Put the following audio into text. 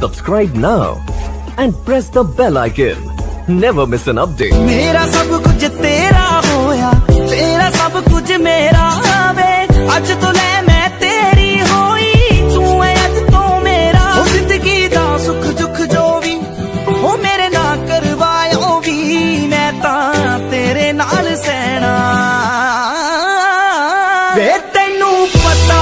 Subscribe now and press the bell icon. Never miss an update. ਮੇਰਾ ਸਭ ਕੁਝ ਤੇਰਾ ਹੋਇਆ ਤੇਰਾ ਸਭ ਕੁਝ ਮੇਰਾ ਵੇ ਅੱਜ ਤੋਂ ਲੈ ਮੈਂ ਤੇਰੀ ਹੋਈ ਤੂੰ ਐ ਅੱਜ ਤੋਂ ਮੇਰਾ ਹੋ ਜ਼ਿੰਦਗੀ ਦਾ ਸੁੱਖ ਦੁੱਖ ਜੋ ਵੀ ਹੋ ਮੇਰੇ ਨਾਲ ਕਰਵਾਇਓ ਵੀ ਮੈਂ ਤਾਂ ਤੇਰੇ ਨਾਲ ਸਹਿਣਾ ਵੇ ਤੈਨੂੰ ਪਤਾ